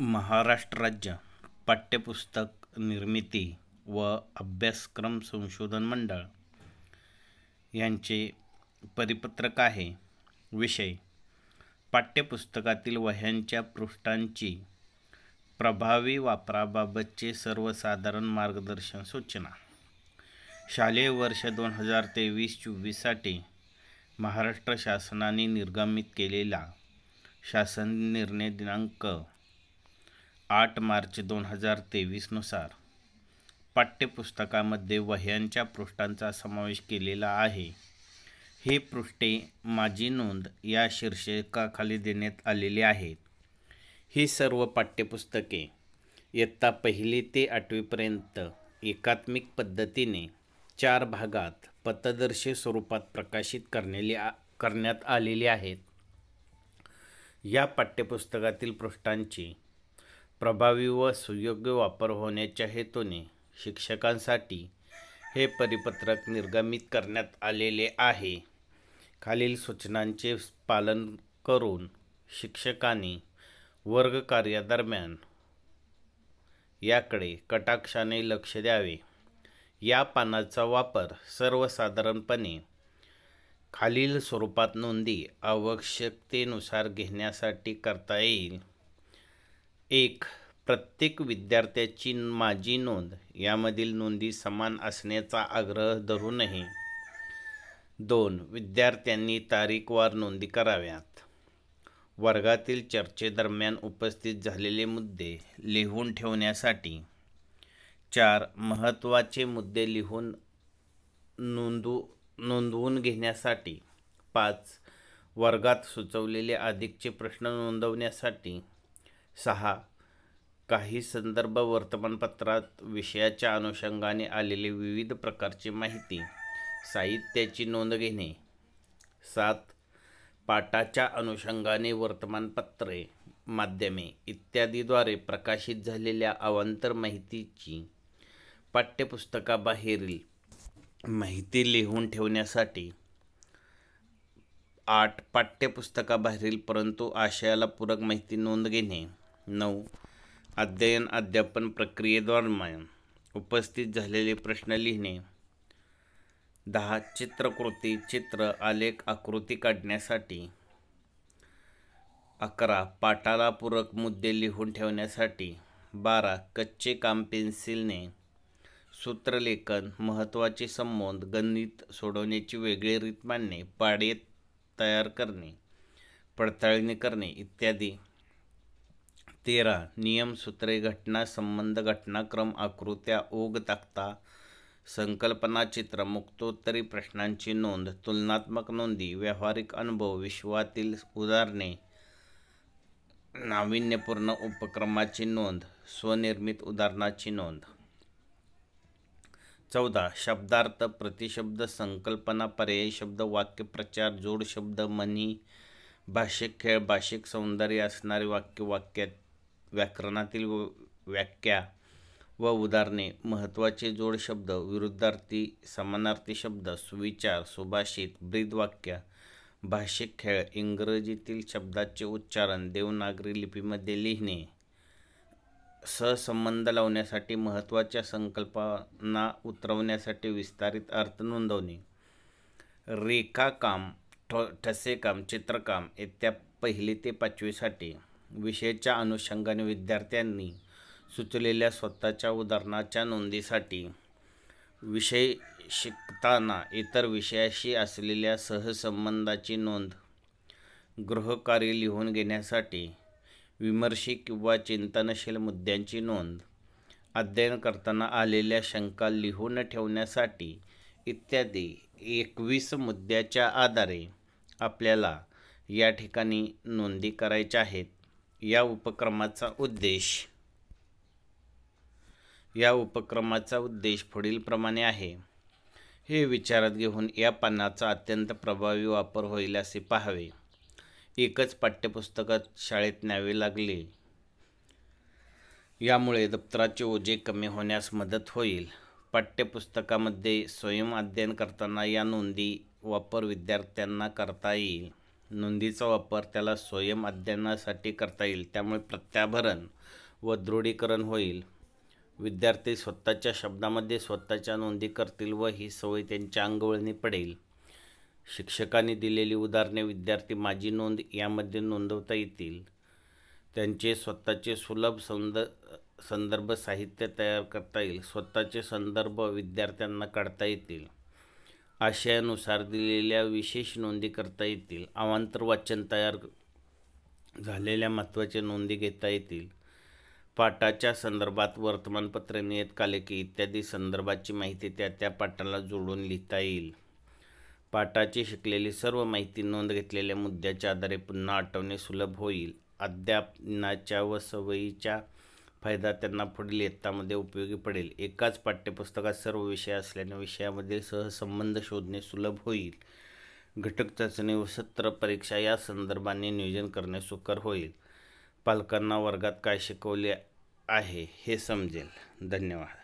महाराष्ट्र राज्य पाठ्यपुस्तक निर्मिती व अभ्यासक्रम संशोधन मंडळ यांचे परिपत्रक आहे. विषय पाठ्यपुस्तकातील वह्यांच्या पृष्ठांची प्रभावी वापराबाबतचे सर्वसाधारण मार्गदर्शन सूचना. शालेय वर्ष दोन हजार तेवीस चोवीससाठी महाराष्ट्र शासनाने निर्गमित केलेला शासन निर्णय दिनांक आठ मार्च दोन हजार तेवीसनुसार पाठ्यपुस्तकामध्ये वह्यांच्या पृष्ठांचा समावेश केलेला आहे. हे पृष्ठे माझी नोंद या शीर्षकाखाली देण्यात आलेली आहेत. ही सर्व पाठ्यपुस्तके इयत्ता पहिली ते आठवीपर्यंत एकात्मिक पद्धतीने चार भागात पथदर्शी स्वरूपात प्रकाशित करण्याली करण्यात आलेली आहेत. या पाठ्यपुस्तकातील पृष्ठांची प्रभावी व सुयोग्य वापर होण्याच्या हेतूने शिक्षकांसाठी हे परिपत्रक निर्गमित करण्यात आलेले आहे. खालील सूचनांचे पालन करून शिक्षकांनी वर्गकार्यादरम्यान याकडे कटाक्षाने लक्ष द्यावे. या पानाचा वापर सर्वसाधारणपणे खालील स्वरूपात नोंदी आवश्यकतेनुसार घेण्यासाठी करता येईल. एक प्रत्येक विद्यार्थ्याची माझी नोंद यामधील नोंदी समान असण्याचा आग्रह धरूनही. दोन विद्यार्थ्यांनी तारीखवार नोंदी कराव्यात. वर्गातील चर्चेदरम्यान उपस्थित झालेले मुद्दे लिहून ठेवण्यासाठी. चार महत्त्वाचे मुद्दे लिहून नोंदू नोंदवून घेण्यासाठी. पाच वर्गात सुचवलेले अधिकचे प्रश्न नोंदवण्यासाठी. सहा. काही संदर्भ वर्तमानपत्रात विषयाच्या अनुषंगाने आलेली विविध प्रकारची माहिती साहित्याची नोंद घेणे. सात. पाठाच्या अनुषंगाने वर्तमानपत्रे माध्यमे इत्यादीद्वारे प्रकाशित झालेल्या अवांतर माहितीची पाठ्यपुस्तकाबाहेरील माहिती लिहून ठेवण्यासाठी आठ पाठ्यपुस्तकाबाहेरील परंतु आशयाला पूरक माहिती नोंद घेणे. नऊ. अध्ययन अध्यापन प्रक्रियेदरम्यान उपस्थित झालेले प्रश्न लिहिणे. दहा. चित्रकृती चित्र आलेख आकृती काढण्यासाठी. अकरा. पाठाला पूरक मुद्दे लिहून ठेवण्यासाठी. बारा. कच्चे काम पेन्सिलने. सूत्रलेखन महत्त्वाचे संबोध गणित सोडवण्याची वेगळी रीत मांडणे पाडे तयार करणे पडताळणी करणे इत्यादी. तेरा नियम सूत्रे घटना संबंध घटनाक्रम आकृत्या ओघ तक्ता संकल्पना चित्र मुक्तोत्तरी प्रश्नांची नोंद तुलनात्मक नोंदी व्यावहारिक अनुभव विश्वातील उदाहरणे नाविन्यपूर्ण उपक्रमाची नोंद स्वनिर्मित उदाहरणाची नोंद. चौदा शब्दार्थ प्रतिशब्द संकल्पना पर्यायी शब्द वाक्यप्रचार जोड शब्द भाषिक खेळ भाषिक सौंदर्य असणारे वाक्य वाक्यात व्याकरणातील व्याख्या व उदाहरणे महत्त्वाचे जोड शब्द विरुद्धार्थी समानार्थी शब्द सुविचार सुभाषित ब्रीदवाक्य भाषिक खेळ इंग्रजीतील शब्दाचे उच्चारण देवनागरी लिपीमध्ये लिहिणे सहसंबंध लावण्यासाठी महत्त्वाच्या संकल्पना उतरवण्यासाठी विस्तारित अर्थ नोंदवणे रेखाकाम ठ ठसेकाम चित्रकाम इत्या पहिली ते पाचवीसाठी. विषयाच्या अनुषंगाने विद्यार्थ्यांनी सुचलेल्या स्वतःच्या उदाहरणाच्या नोंदीसाठी विषय शिकताना इतर विषयाशी असलेल्या सहसंबंधाची नोंद गृहकार्य लिहून घेण्यासाठी विमर्शी किंवा चिंतनशील मुद्द्यांची नोंद अध्ययन करताना आलेल्या शंका लिहून ठेवण्यासाठी इत्यादी एकवीस मुद्द्याच्या आधारे आपल्याला या ठिकाणी नोंदी करायच्या आहेत. या उपक्रमाचा उद्देश. या उपक्रमाचा उद्देश पुढीलप्रमाणे आहे. हे विचारात घेऊन या पानाचा अत्यंत प्रभावी वापर होईल असे पाहावे. एकच पाठ्यपुस्तकात शाळेत न्यावे लागले. यामुळे दप्तराचे ओझे कमी होण्यास मदत होईल. पाठ्यपुस्तकामध्ये स्वयं अध्ययन करताना या नोंदी वापर विद्यार्थ्यांना करता येईल. नोंदीचा वापर त्याला स्वयं अध्ययनासाठी करता येईल. त्यामुळे प्रत्याभरण व दृढीकरण होईल. विद्यार्थी स्वतःच्या शब्दामध्ये स्वतःच्या नोंदी करतील व ही सवय त्यांच्या अंगवळणी पडेल. शिक्षकांनी दिलेली उदाहरणे विद्यार्थी माझी नोंद यामध्ये नोंदवता येतील. त्यांचे स्वतःचे सुलभ संद संदर्भ साहित्य तयार करता येईल. स्वतःचे संदर्भ विद्यार्थ्यांना काढता येतील. आशयानुसार दिलेल्या विशेष नोंदी करता येतील. अवांतर वाचन तयार झालेल्या महत्त्वाच्या नोंदी घेता येतील. पाठाच्या संदर्भात वर्तमानपत्रे नियतकालिके इत्यादी संदर्भाची माहिती त्या त्या पाठाला जोडून लिहिता येईल. पाठाची शिकलेली सर्व माहिती नोंद घेतलेल्या मुद्द्याच्या आधारे पुन्हा आठवणे सुलभ होईल. अध्यापनाच्या व सवयीच्या फायदा त्यांना पुढील इयत्तामध्ये उपयोगी पडेल. एकाच पाठ्यपुस्तकात सर्व विषय असल्याने विषयामधील सहसंबंध शोधणे सुलभ होईल. घटक चाचणी व सत्र परीक्षा या संदर्भाने नियोजन करणे सुकर होईल. पालकांना वर्गात काय शिकवले आहे हे समजेल. धन्यवाद.